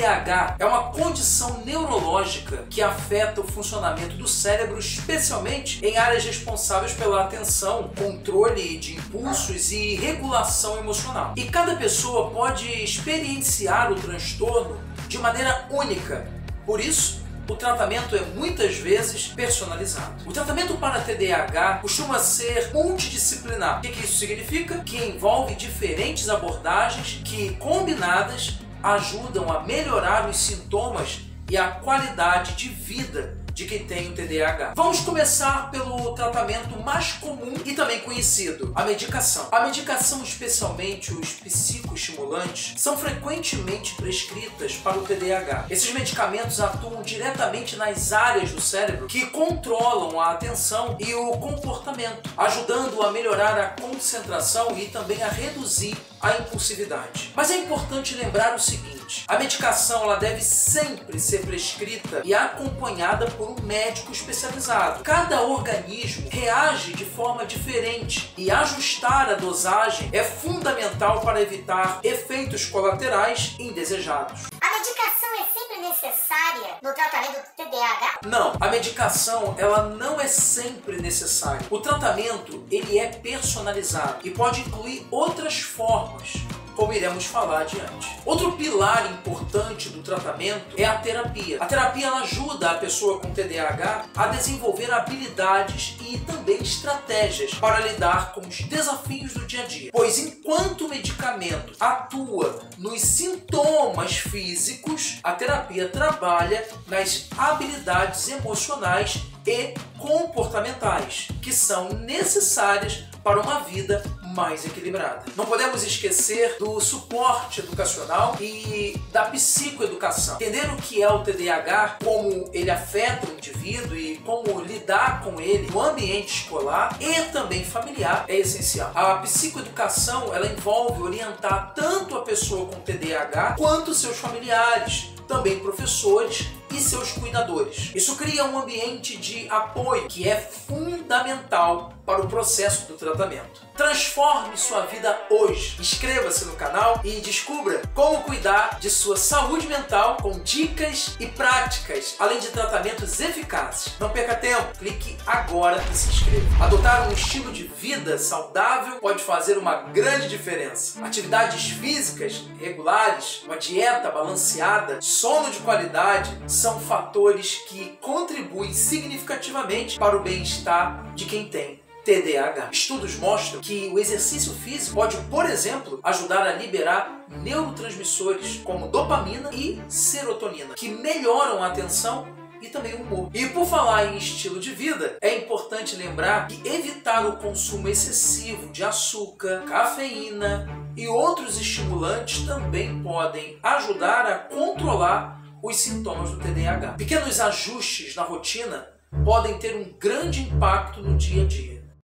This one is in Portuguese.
TDAH é uma condição neurológica que afeta o funcionamento do cérebro, especialmente em áreas responsáveis pela atenção, controle de impulsos e regulação emocional. E cada pessoa pode experienciar o transtorno de maneira única. Por isso, o tratamento é muitas vezes personalizado. O tratamento para TDAH costuma ser multidisciplinar. O que isso significa? Que envolve diferentes abordagens que, combinadas, ajudam a melhorar os sintomas e a qualidade de vida de quem tem o TDAH. Vamos começar pelo tratamento mais comum e também conhecido, a medicação. A medicação, especialmente os psicoestimulantes, são frequentemente prescritas para o TDAH. Esses medicamentos atuam diretamente nas áreas do cérebro que controlam a atenção e o comportamento, ajudando a melhorar a concentração e também a reduzir a impulsividade. Mas é importante lembrar o seguinte: a medicação ela deve sempre ser prescrita e acompanhada por um médico especializado. Cada organismo reage de forma diferente e ajustar a dosagem é fundamental para evitar efeitos colaterais indesejados. A medicação é sempre necessária no tratamento do TDAH? Não, a medicação ela não é sempre necessária. O tratamento ele é personalizado e pode incluir outras formas como iremos falar adiante. Outro pilar importante do tratamento é a terapia. A terapia ajuda a pessoa com TDAH a desenvolver habilidades e também estratégias para lidar com os desafios do dia a dia. Pois enquanto o medicamento atua nos sintomas físicos, a terapia trabalha nas habilidades emocionais e comportamentais que são necessárias para uma vida mais equilibrada. Não podemos esquecer do suporte educacional e da psicoeducação. Entender o que é o TDAH, como ele afeta o indivíduo e como lidar com ele no ambiente escolar e também familiar é essencial. A psicoeducação ela envolve orientar tanto a pessoa com TDAH quanto seus familiares, também professores e seus cuidadores. Isso cria um ambiente de apoio que é fundamental para o processo do tratamento. Transforme sua vida hoje. Inscreva-se no canal e descubra como cuidar de sua saúde mental com dicas e práticas, além de tratamentos eficazes. Não perca tempo, clique agora e se inscreva. Adotar um estilo de vida saudável pode fazer uma grande diferença. Atividades físicas regulares, uma dieta balanceada, sono de qualidade são fatores que contribuem significativamente para o bem-estar de quem tem TDAH. Estudos mostram que o exercício físico pode, por exemplo, ajudar a liberar neurotransmissores como dopamina e serotonina, que melhoram a atenção e também o humor. E por falar em estilo de vida, é importante lembrar que evitar o consumo excessivo de açúcar, cafeína e outros estimulantes também podem ajudar a controlar os sintomas do TDAH. Pequenos ajustes na rotina podem ter um grande impacto no dia a dia.